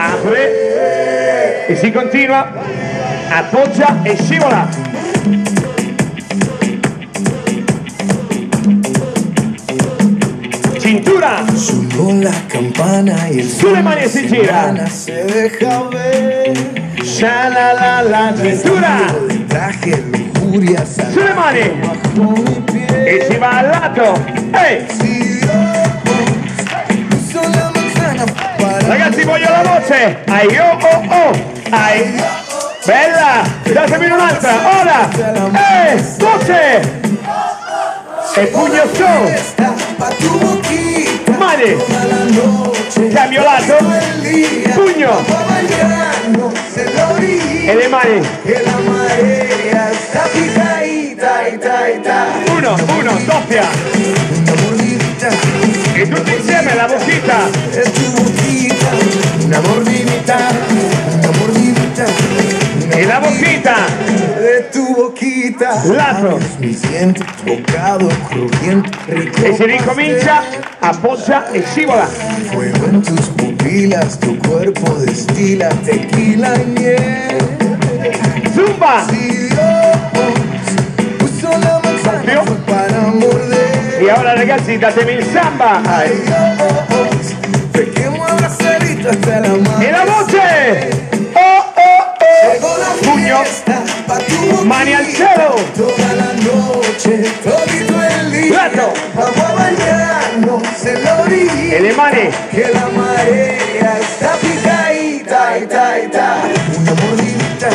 E si continua, appoggia e scivola. Cintura, Sonó la campana y el Sulle mani e si gira. se deja ver. Shalalala, cintura, traje lujuria sulle mani e si va al lato. Ehi, Si para ragazzi voglio la voce. Ai oh oh oh, ai. Bella, datemi un'altra, ora. Eh, voce. E pugno la noche. cambio lato, El orilla. e le mani. Uno, uno, doppia. Rico. E si ricomincia, appoggia e scivola. Fuego en tus pupilas, tu cuerpo destila tequila y miel. Zumba. Si Dios puso la manzana Dios. fue para morder. E ora ragazzi datemi il samba. Ay Dios, hasta la mano. E la voce. Le mani. Que la marea está picadita, ita, ita. Una mordidita,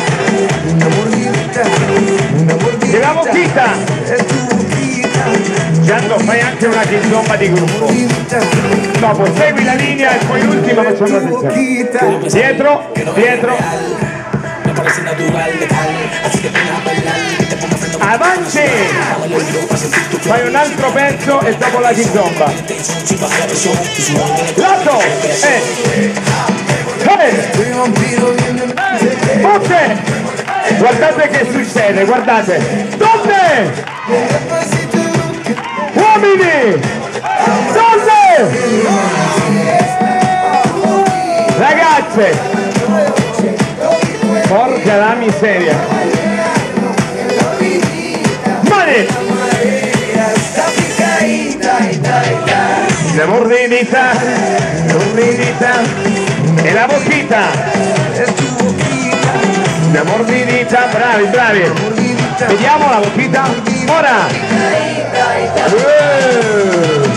una mordidita, una mordidita. Tu boquita, Gianno fai anche una kizomba di gruppo. mordidita, Dopo segui la linea e poi l'ultima facciamo attenzione. boquita. Dietro, dietro, Me parece natural, letal, así que ven a bailar Avanti! Fai un altro pezzo e dopo la di zomba. Lato! e Eh! Botte! Eh, guardate che succede, guardate! Donne! Uomini! Donne! Ragazze! Porca la miseria! La mordidita. Mordidita. E la boccita. Es tu boquita, Una mordidita. Bravi, bravi. Vediamo la boccita. Ora. Eh.